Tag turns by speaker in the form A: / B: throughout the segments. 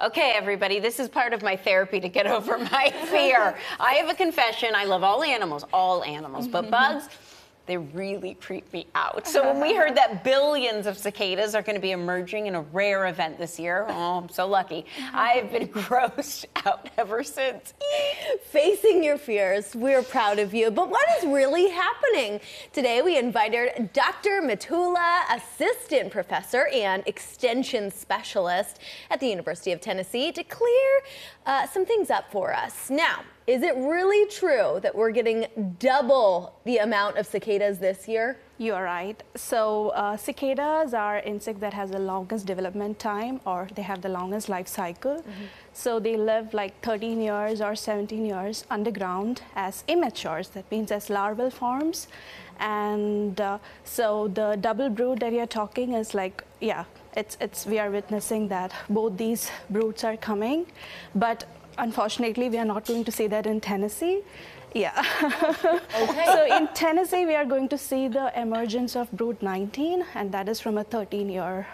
A: Okay, everybody, this is part of my therapy to get over my fear. I have a confession. I love all animals, all animals, but bugs they really creep me out. So when we heard that billions of cicadas are going to be emerging in a rare event this year, oh, I'm so lucky. I've been grossed out ever since.
B: Facing your fears, we're proud of you. But what is really happening? Today we invited Dr. Matula, assistant professor and extension specialist at the University of Tennessee to clear uh, some things up for us. Now, is it really true that we're getting double the amount of cicadas this year?
C: You are right. So uh, cicadas are insects that has the longest development time or they have the longest life cycle. Mm -hmm. So they live like 13 years or 17 years underground as immatures. That means as larval forms. And uh, so the double brood that you're talking is like, yeah, it's, it's, we are witnessing that both these broods are coming. But unfortunately, we are not going to see that in Tennessee. Yeah. okay. so in Tennessee, we are going to see the emergence of brood 19, and that is from a 13-year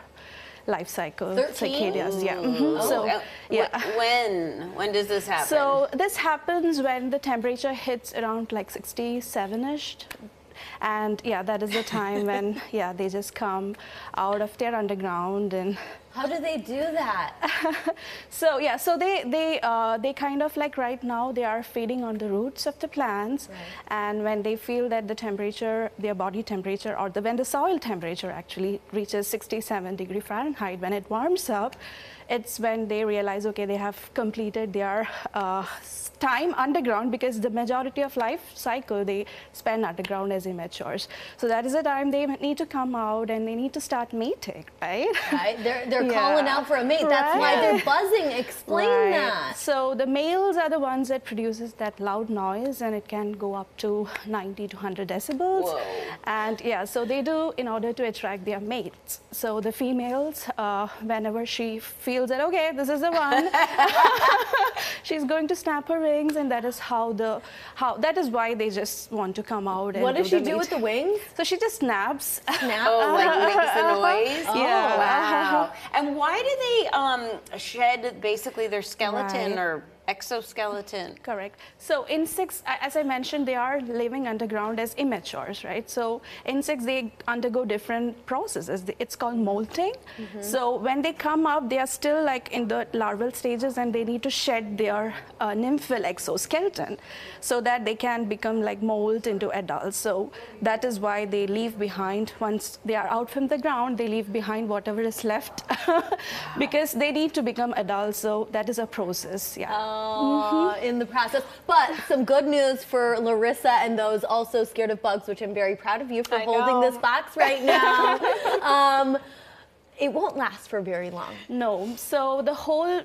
C: life cycle
A: 13?
C: cicadas. Yeah. Mm
A: -hmm. oh, so yeah. When when does this happen?
C: So this happens when the temperature hits around like 67ish. And yeah, that is the time when yeah they just come out of their underground and
B: how do they do that?
C: so yeah, so they they uh, they kind of like right now they are feeding on the roots of the plants, right. and when they feel that the temperature, their body temperature, or the when the soil temperature actually reaches 67 degree Fahrenheit, when it warms up, it's when they realize okay they have completed their uh, time underground because the majority of life cycle they spend underground as immatures. So that is the time they need to come out and they need to start mating, right?
B: Right. They're, they're yeah. calling out for a mate. Right. That's why they're buzzing. Explain right. that.
C: So the males are the ones that produces that loud noise and it can go up to 90 to 100 decibels. Whoa. And yeah, so they do in order to attract their mates. So the females, uh, whenever she feels that, okay, this is the one, she's going to snap her wings and that is how the, how, that is why they just want to come out.
B: what does
C: do
B: she do with the wings?
C: So she just snaps.
A: Snap? Oh, like makes the noise? Oh, yeah. Wow. And why do they um, shed basically their skeleton right. or exoskeleton.
C: Correct. So insects, as I mentioned, they are living underground as immatures, right? So insects, they undergo different processes. It's called molting. Mm -hmm. So when they come up, they are still like in the larval stages and they need to shed their uh, nymphal exoskeleton so that they can become like molt into adults. So that is why they leave behind, once they are out from the ground, they leave behind whatever is left because they need to become adults. So that is a process, yeah.
B: Um, mm-hmm. in the process. But some good news for Larissa and those also scared of bugs, which I'm very proud of you for I holding know. this box right now. um, it won't last for very long.
C: No. So the whole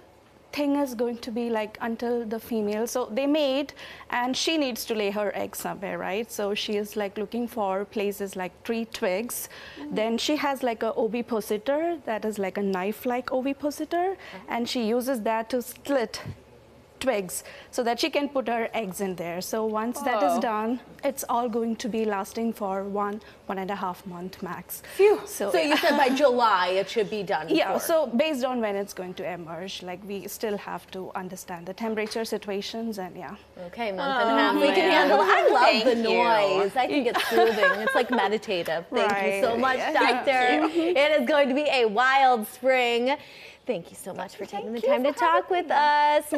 C: thing is going to be like until the female. So they mate and she needs to lay her egg somewhere, right? So she is like looking for places like tree twigs. Mm -hmm. Then she has like a ovipositor that is like a knife-like ovipositor mm -hmm. and she uses that to slit twigs so that she can put her eggs in there. So once oh. that is oh. done, it's all going to be lasting for one, one and a half month max.
B: Phew. So, so you said by July it should be done.
C: Yeah, for. so based on when it's going to emerge, like we still have to understand the temperature situations and yeah.
B: Okay, month oh, and a half. We can handle I love Thank the noise. You. I think it's soothing. it's like meditative. Thank right. you so much, Doctor. It is going to be a wild spring. Thank you so much for taking Thank the time to talk with us.